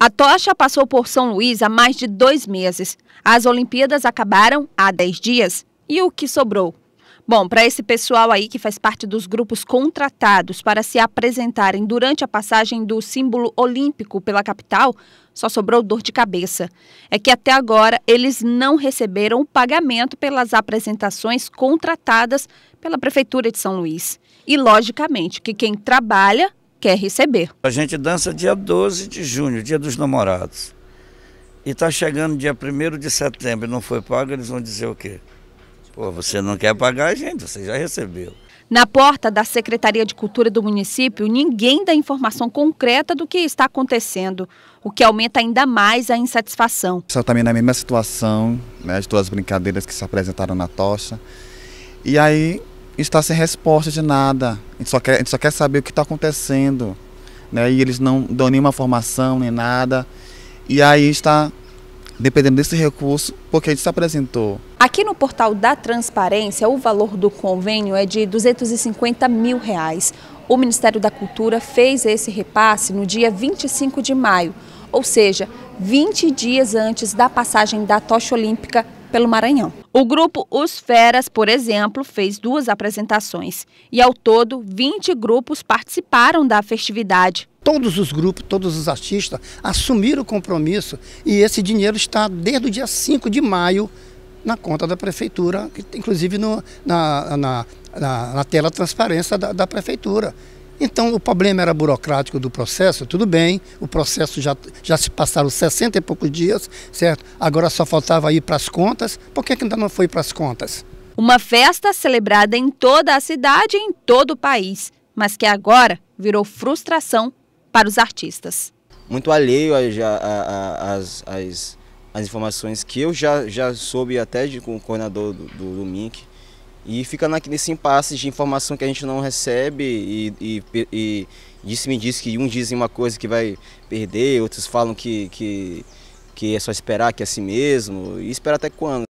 A tocha passou por São Luís há mais de dois meses. As Olimpíadas acabaram há dez dias. E o que sobrou? Bom, para esse pessoal aí que faz parte dos grupos contratados para se apresentarem durante a passagem do símbolo olímpico pela capital, só sobrou dor de cabeça. É que até agora eles não receberam o pagamento pelas apresentações contratadas pela Prefeitura de São Luís. E, logicamente, que quem trabalha quer receber. A gente dança dia 12 de junho, dia dos namorados. E está chegando dia 1 de setembro e não foi pago, eles vão dizer o quê? Pô, você não quer pagar a gente, você já recebeu. Na porta da Secretaria de Cultura do município, ninguém dá informação concreta do que está acontecendo, o que aumenta ainda mais a insatisfação. Só também na mesma situação, né, de todas as brincadeiras que se apresentaram na tocha. E aí está sem resposta de nada. A gente só quer, gente só quer saber o que está acontecendo. Né? E eles não dão nenhuma formação nem nada. E aí está dependendo desse recurso, porque a gente se apresentou. Aqui no portal da transparência, o valor do convênio é de 250 mil reais. O Ministério da Cultura fez esse repasse no dia 25 de maio, ou seja, 20 dias antes da passagem da tocha olímpica pelo Maranhão. O grupo Os Feras, por exemplo, fez duas apresentações e, ao todo, 20 grupos participaram da festividade. Todos os grupos, todos os artistas assumiram o compromisso e esse dinheiro está desde o dia 5 de maio na conta da prefeitura, inclusive no, na, na, na, na tela transparência da, da prefeitura. Então, o problema era burocrático do processo, tudo bem, o processo já, já se passaram 60 e poucos dias, certo? Agora só faltava ir para as contas, por que, que ainda não foi para as contas? Uma festa celebrada em toda a cidade e em todo o país, mas que agora virou frustração para os artistas. Muito alheio às as informações que eu já, já soube até de, com o coordenador do, do, do MINC, e fica nesse impasse de informação que a gente não recebe e, e, e disse me disse que um dizem uma coisa que vai perder, outros falam que, que, que é só esperar, que é assim mesmo. E esperar até quando?